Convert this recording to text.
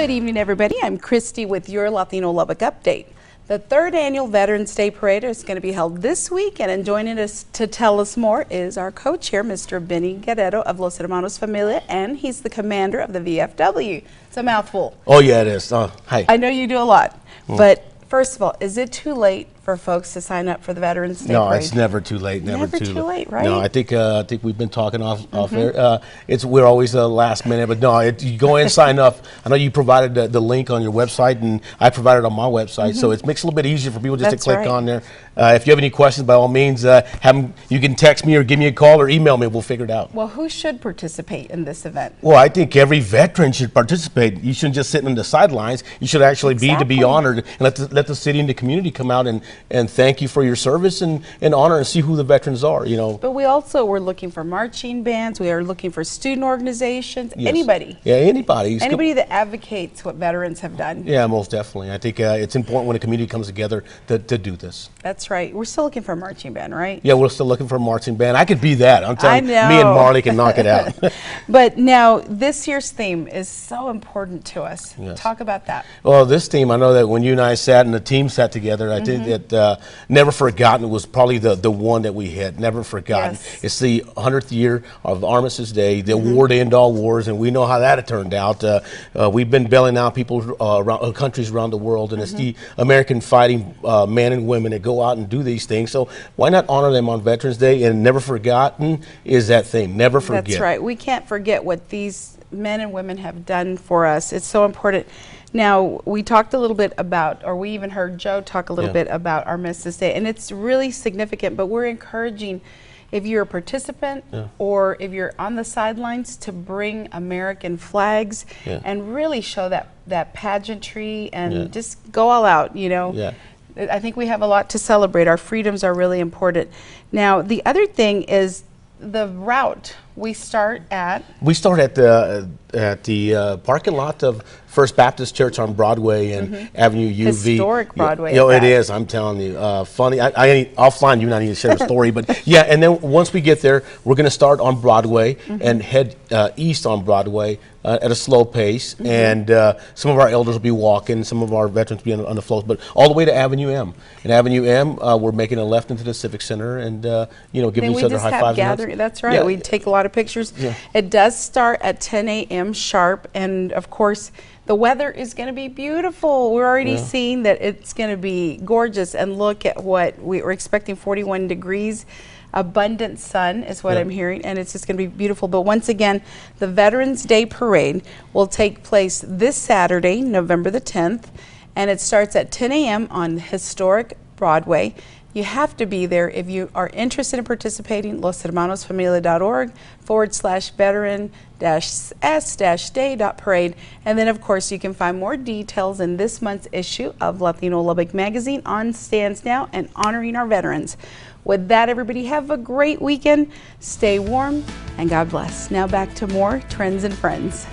Good evening, everybody. I'm Christy with your Latino Lubbock Update. The third annual Veterans Day Parade is going to be held this week, and joining us to tell us more is our co-chair, Mr. Benny Guerrero of Los Hermanos Familia, and he's the commander of the VFW. It's a mouthful. Oh, yeah, it is. Uh, hi. I know you do a lot, mm. but first of all, is it too late for folks to sign up for the Veterans Day no, Parade? it's never too late. Never, never too, too late, right? No, I think uh, I think we've been talking off mm -hmm. off air. Uh, it's we're always the last minute, but no, it, you go and sign up. I know you provided the, the, link on your website, and I provided on my website, mm -hmm. so mm-hmm. it makes it a little bit easier for people just That's to click right. on there. Uh, if you have any questions, by all means, uh, have them, you can text me or give me a call or email me. We'll figure it out. Well, who should participate in this event? Well, I think every veteran should participate. You shouldn't just sit on the sidelines. You should actually exactly. be to be honored and let the, let the city and the community come out and, and thank you for your service and, and honor and see who the veterans are, you know. But we also were looking for marching bands. We are looking for student organizations. Yes. Anybody. Yeah, anybody. Anybody that advocates what veterans have done. Yeah, most definitely. I think uh, it's important when a community comes together to, to do this. That's right. We're still looking for a marching band, right? Yeah, we're still looking for a marching band. I could be that. I'm telling you, me and Marley can knock it out. but now, this year's theme is so important to us. Yes. Talk about that. Well, this theme, I know that when you and I sat and the team sat together, I mm -hmm. think mm-hmm. That uh, Never Forgotten was probably the, the one that we hit, Never Forgotten. Yes. It's the 100th year of Armistice Day, the mm -hmm. war to end all wars, and we know how that turned out. Uh, uh, we've been bailing out people uh, around uh, countries around the world, and mm -hmm. it's the mm-hmm. American fighting uh, men and women that go out and do these things. So why not honor them on Veterans Day? And Never Forgotten is that thing. Never forget. That's right. We can't forget what these men and women have done for us. It's so important. Now, we talked a little bit about, or we even heard Joe talk a little yeah. bit about our Armistice Day, and it's really significant, but we're encouraging if you're a participant yeah. or if you're on the sidelines to bring American flags yeah. and really show that, that pageantry and just go all out, you know. I think we have a lot to celebrate. Our freedoms are really important. Now, the other thing is the route we start at. We start at the at the uh, parking lot of First Baptist Church on Broadway and mm -hmm. Avenue UV. Historic Broadway. You know, it is. I'm telling you. Uh, funny. I, I, offline, you and I need to share a story. but yeah, and then once we get there, we're going to start on Broadway mm -hmm. and head uh, east on Broadway uh, at a slow pace. Mm -hmm. And uh, some of our elders will be walking, some of our veterans will be on, on, the floats, but all the way to Avenue M. And Avenue M, uh, we're making a left into the Civic Center and, you know, giving each other high fives. Gathering. That's right. Yeah. We take a lot of pictures. Yeah. It does start at 10 a.m. sharp. And of course, the weather is going to be beautiful. We're already yeah. seeing that it's going to be gorgeous. And look at what we are expecting 41 degrees. Abundant sun is what yeah. I'm hearing, and it's just going to be beautiful. But once again, the Veterans Day Parade will take place this Saturday, November the 10th, and it starts at 10 a.m. on historic Broadway. You have to be there if you are interested in participating. LosHermanosFamilia.org forward slash veteran dash s dash day dot parade. And then, of course, you can find more details in this month's issue of Latino Lubbock Magazine on stands now and honoring our veterans. With that, everybody have a great weekend. Stay warm and God bless. Now back to more Trends and Friends.